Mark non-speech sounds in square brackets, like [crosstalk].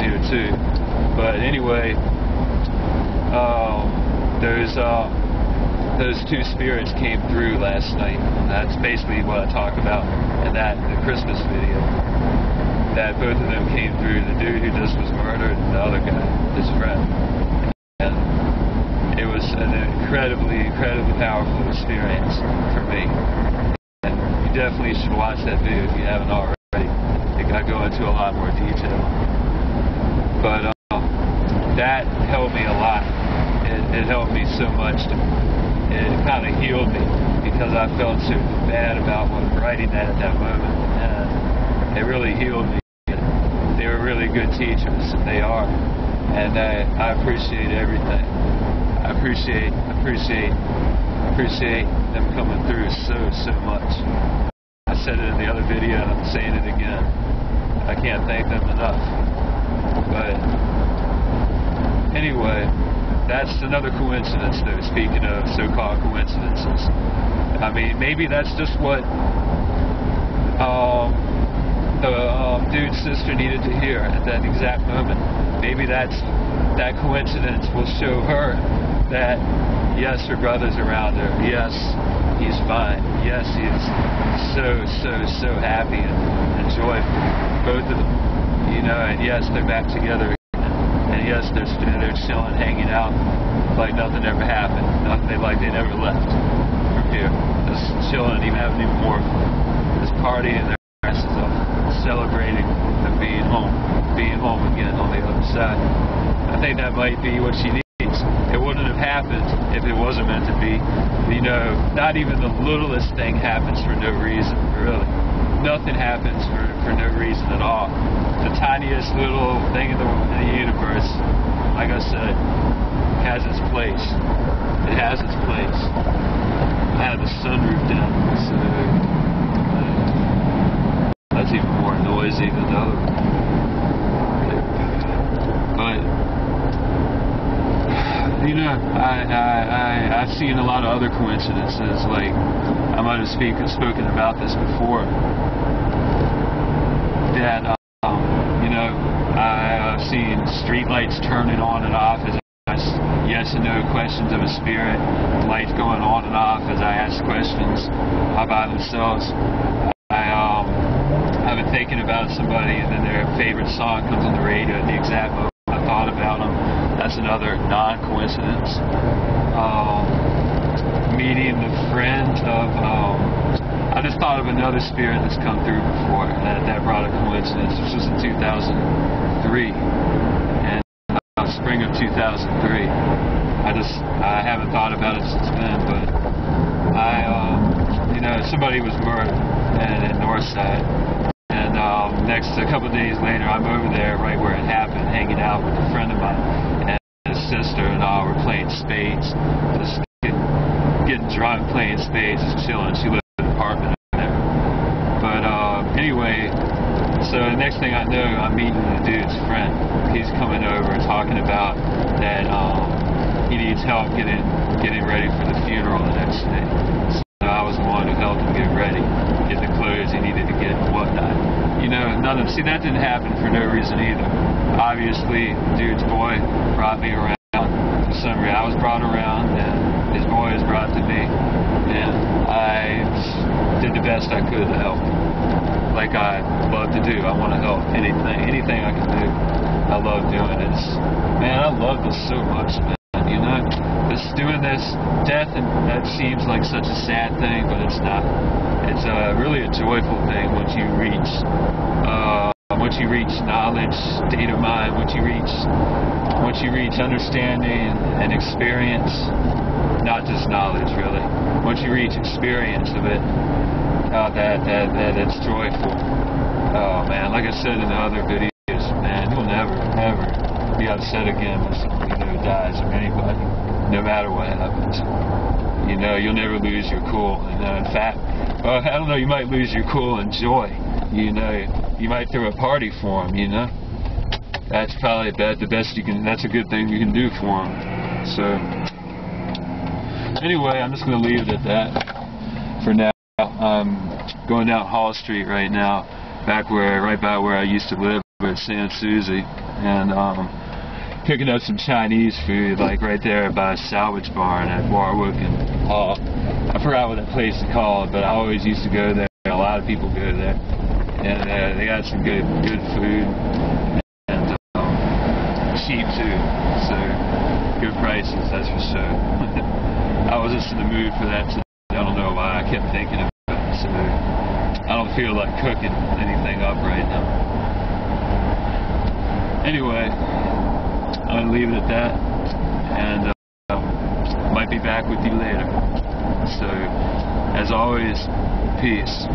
here too. But anyway, um, those uh, those two spirits came through last night. That's basically what I talk about in that the Christmas video. That both of them came through. The dude who just was murdered, and the other guy, his friend. And it was an incredibly, incredibly powerful experience for me. And you definitely should watch that video if you haven't already. I go into a lot more detail. But um, that helped me a lot. It, it helped me so much. To, it kind of healed me because I felt so bad about what, writing that at that moment. And it really healed me. They were really good teachers, and they are. And I, I appreciate everything. I appreciate, appreciate, appreciate them coming through so, so much. I said it in the other video, and I'm saying it again. I can't thank them enough. But anyway, that's another coincidence, though, speaking of so-called coincidences. I mean, maybe that's just what um, the um, dude's sister needed to hear at that exact moment. Maybe that's that coincidence will show her that yes, her brother's around her. Yes, he's fine. Yes, he's so so so happy and, and joyful, both of them. You know, and yes, they're back together. And yes, they're they're chilling, hanging out like nothing ever happened. Nothing like they never left from here. Just chilling, even having even more this party and their asses off, celebrating them being home, being home again on the other side. I think that might be what she needs. It wouldn't have happened if it wasn't meant to be. You know, not even the littlest thing happens for no reason, really. Nothing happens for, for no reason at all. The tiniest little thing in the, in the universe, like I said, has its place. It has its place. I have the sunroof down, so uh, that's even more noisy than the other one. But know, I, I, I, I've seen a lot of other coincidences. Like, I might have speak, spoken about this before. That, um, you know, I, I've seen streetlights turning on and off as I ask yes and no questions of a spirit, lights going on and off as I ask questions about themselves. I, um, I've been thinking about somebody and then their favorite song comes on the radio at the exact moment I thought about them. That's another non-coincidence. Um, meeting the friend of, um, I just thought of another spirit that's come through before that, that brought a coincidence. This was in 2003. And uh, spring of 2003. I just, I haven't thought about it since then, but I, um, you know, somebody was murdered in, in Northside. And um, next, a couple days later, I'm over there right where it happened, hanging out with a friend of mine. And his sister and I were playing spades, just getting, getting drunk, playing spades, just chilling. She lived in an apartment there. But uh, anyway, so the next thing I know, I'm meeting the dude's friend. He's coming over talking about that um, he needs help getting getting ready for the funeral the next day. So I was the one who helped him get ready, get the clothes he needed to get and whatnot. You know, none of see that didn't happen for no reason either. Obviously, dude's boy brought me around. For some I was brought around, and his boy was brought to me, and I did the best I could to help. Like I love to do. I want to help anything, anything I can do. I love doing this. Man, I love this so much, man. You know, just doing this, death, and that seems like such a sad thing, but it's not. It's uh, really a joyful thing once you reach, uh, once you reach knowledge, state of mind, once you reach, once you reach understanding and experience, not just knowledge, really. Once you reach experience of it, uh, that that that it's joyful. Oh man, like I said in the other videos, man, you'll never, ever be upset again when somebody dies or anybody, no matter what happens. You know, you'll never lose your cool. And uh, in fact, well, I don't know, you might lose your cool and joy. You know, you might throw a party for them. You know, that's probably the the best you can. That's a good thing you can do for them. So anyway, I'm just going to leave it at that for now. I'm going down Hull Street right now, back where, right by where I used to live at San Susie. and um, picking up some Chinese food, like right there by a salvage barn at Warwick and Hull. I forgot what that place is called, but I always used to go there. Lot of people go there, and uh, they got some good good food and um, cheap too. So good prices, that's for sure. [laughs] I was just in the mood for that today. I don't know why. I kept thinking of it, so I don't feel like cooking anything up right now. Anyway, I'm to leave it at that, and uh, might be back with you later. So, as always, peace.